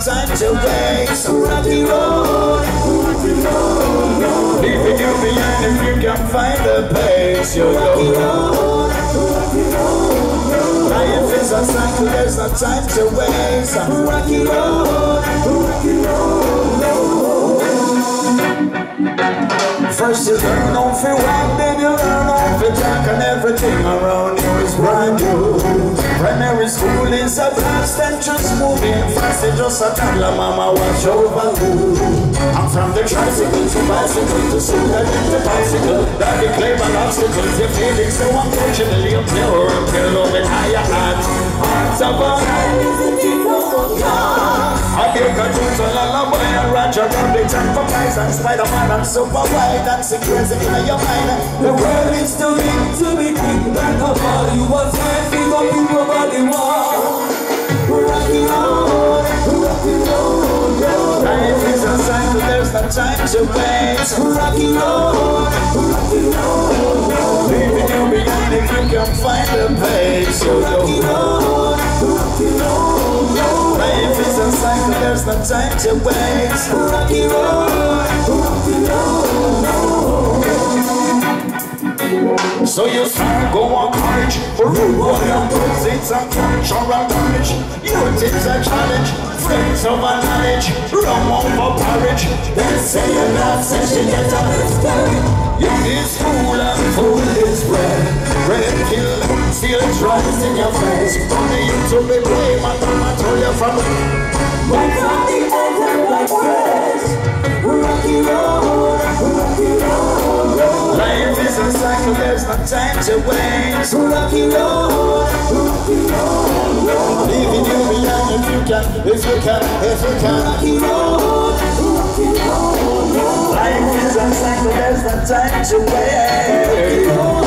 time to waste so rocky road, rocky road If you do behind if you can find the pace You'll rocky road, rocky road Life is a cycle, there's no time to waste. So rocky road, rocky road First you learn on fi walk, then you learn on fi talk and everything around. Is and just moving fast, it's just a toddler, mama watch over you. I'm from the tricycle to bicycle to scooter to bicycle. Daddy claim an obstacles, your feelings so unfortunately up there, up there, love it higher heart. Hearts of a I a tunes on lullaby and Roger Rabbit and Popeyes and Spider-Man and Super White and Secrets in your mind. The world is too big to be king Back up all you was time Big up cycle, there's no time to waste. Rocky road, rocky road, road. Leaving you behind if you can find the pace. Yo, rocky road, rocky road. Life is a cycle, there's no time to waste. Rocky road, rocky road. So you start go on college Rude boy and books It's a cultural damage Youth is a challenge Friends of a knowledge. Rum over porridge They say you're not such a get a You is fool and fool is bread Red kill Still tries in your face. Only you to be blamed And I'ma tell you from Right from the end of like fresh Rocky road Rocky road Life is a cycle, there's no time to waste. Rocky road, rocky road, road. Leaving you behind can, if you can, if you can. Rocky road, rocky road. Life is a cycle, there's no time to waste.